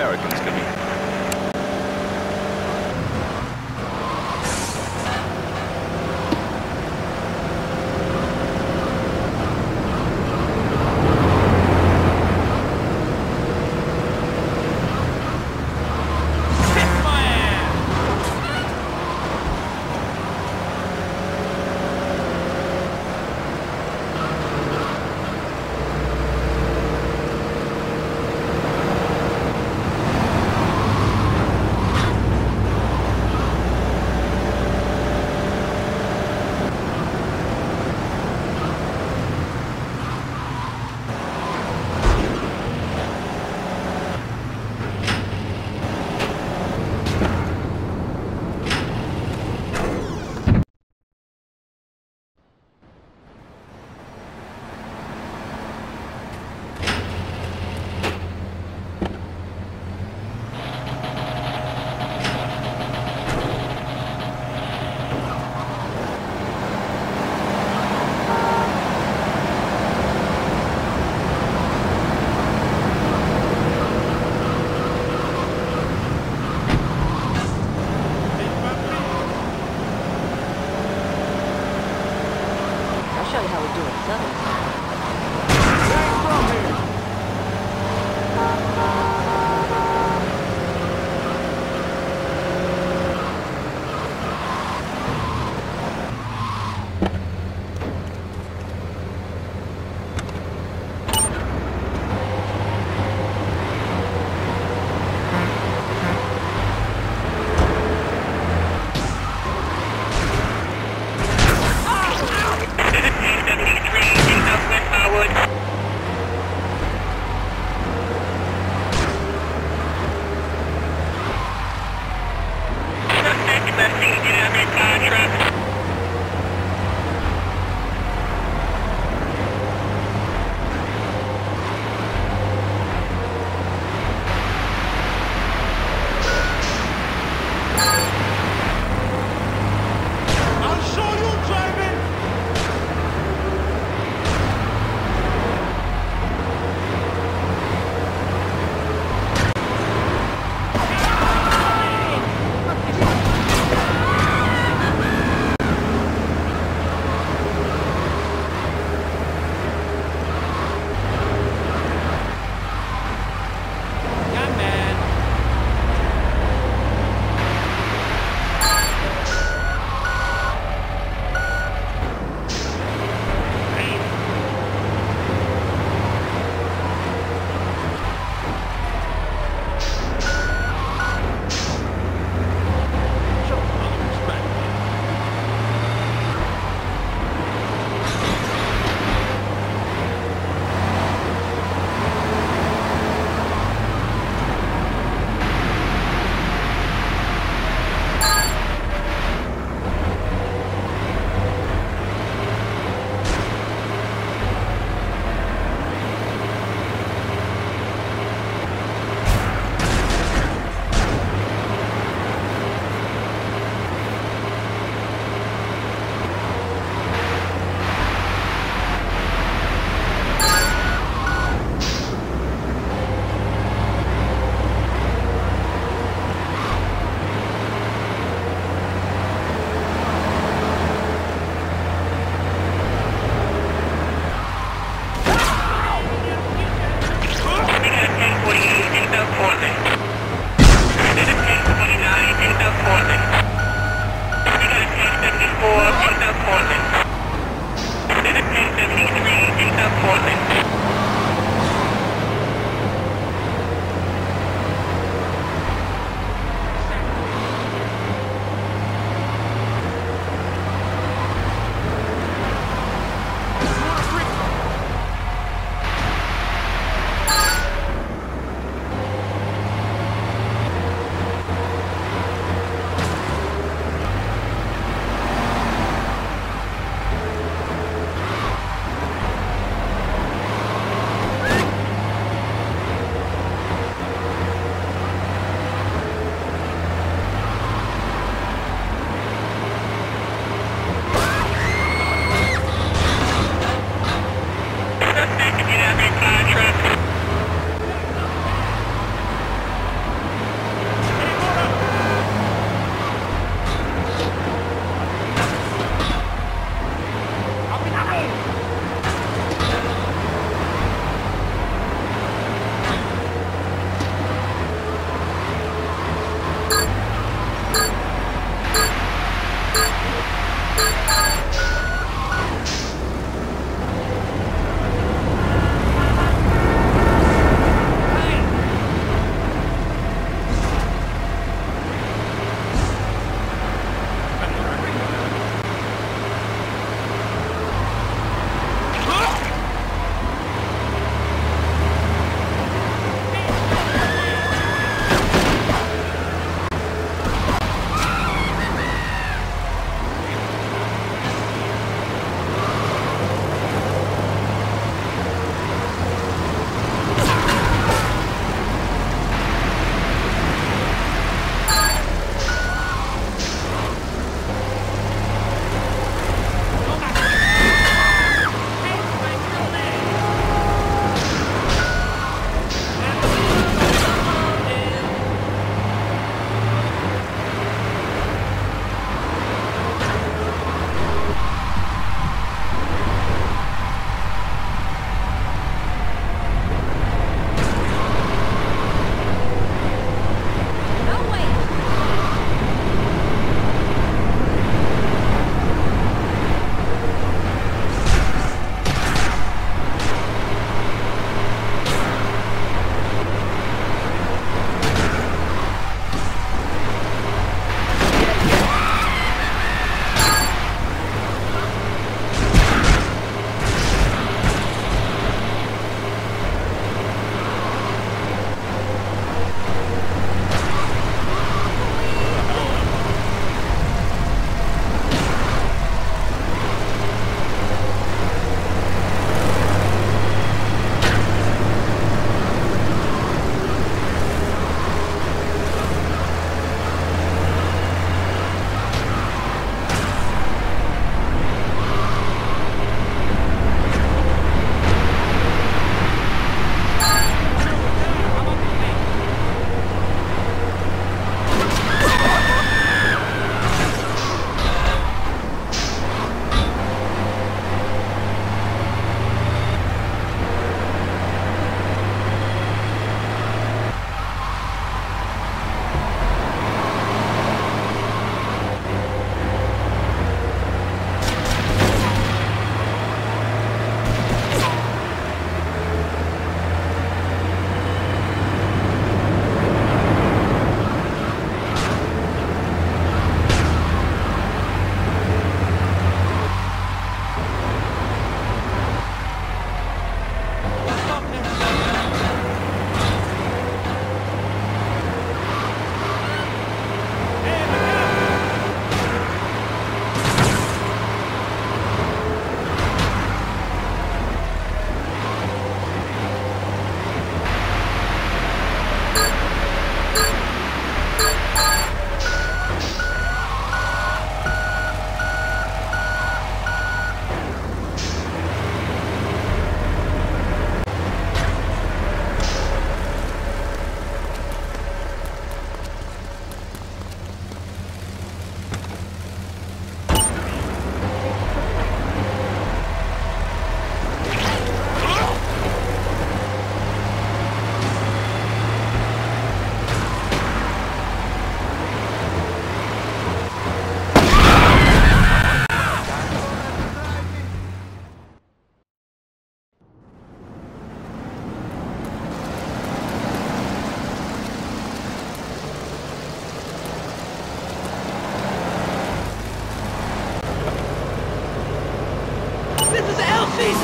All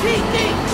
Teaching!